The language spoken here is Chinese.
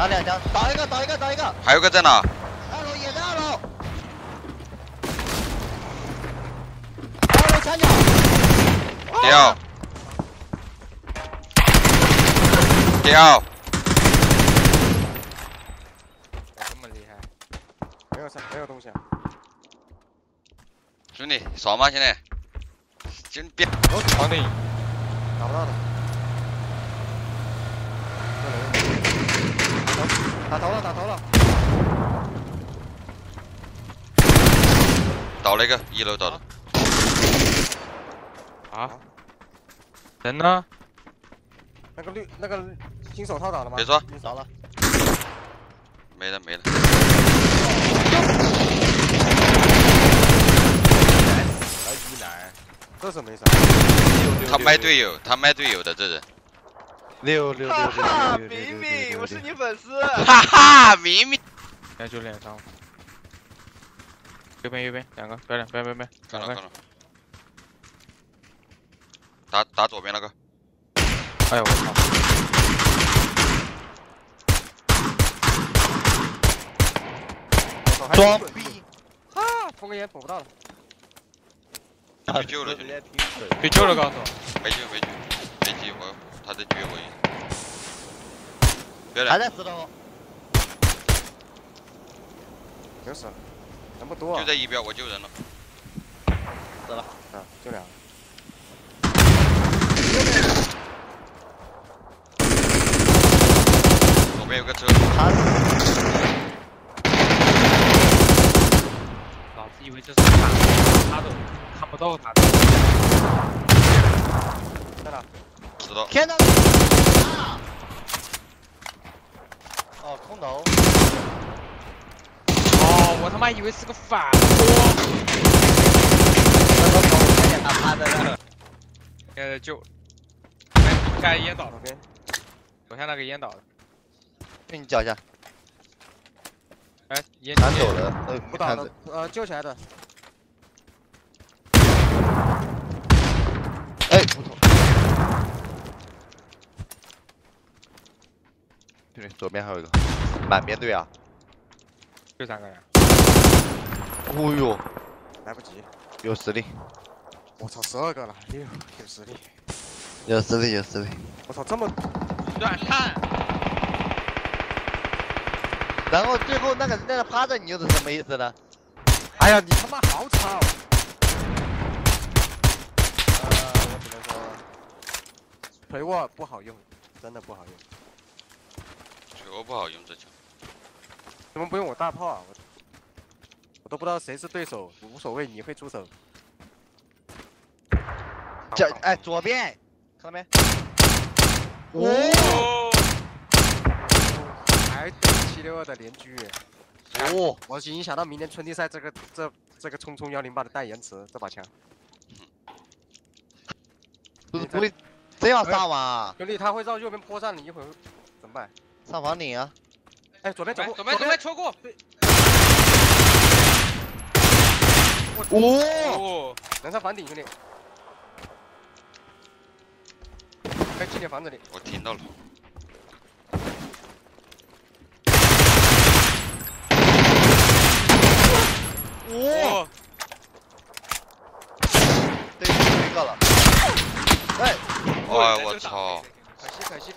打两枪，倒一个，倒一个，倒一个。还有个在哪？二楼也在二楼。二楼墙角。掉。掉。这么厉害？没有啥，没有东西啊。兄弟，爽吗？现在？兄弟别。我床顶。打不到的。打头了，打头了。倒了一个，一楼倒了。啊？人呢？那个绿，那个金手套倒了吗？别说，倒了。没了没了。来一来，这是没啥。他卖队友，他卖队友的这人。六六六哈哈，明明，我是你粉丝。哈哈，明明。那就脸上。右边右边两个，不要不要不要不要。看到看到。打打左边那个。哎呦我操！装逼！啊，封个烟补不到了。被救了，兄弟。被救了，告诉我。没救没救，没救我，他在追我。别还在石头。有死了，人不多。就在一边，我救人了。死了，啊，就两个。左边有个车。他老子以为这是他，他都看不到他。在哪？知道。天哪！哦，空投。哦，我他妈以为是个反坡。他趴在那。现在救。哎，盖烟倒了边，楼下那个烟倒了。对你脚下。哎，烟弹走了，呃，不倒了，呃，救起来的。哎，不错。对，左边还有一个，满编队啊。就三个人。哦呦，来不及。有实力。我操，十二个了，六，有实力。有实力，有实力。我操，这么短看。然后最后那个人在那趴着，你又是什么意思呢？哎呀，你他妈好吵！呃，我只能说，腿握不好用，真的不好用。腿握不好用这枪。怎么不用我大炮啊？我我都不知道谁是对手，无所谓，你会出手。这哎，左边。看到没？哦，还七六二的连狙，哦，我已经想到明年春季赛这个这这个冲冲幺零八的代言词，这把枪。不是不会真要上吗？兄弟，他会绕右边坡上，你一会儿怎么办？上房顶啊！哎，左边走过，左边左边戳过。哦哦！能上房顶，兄弟。开进点房子里。我听到了。哇、哦！一个了。哎。哎，我操！可惜，可惜，可惜。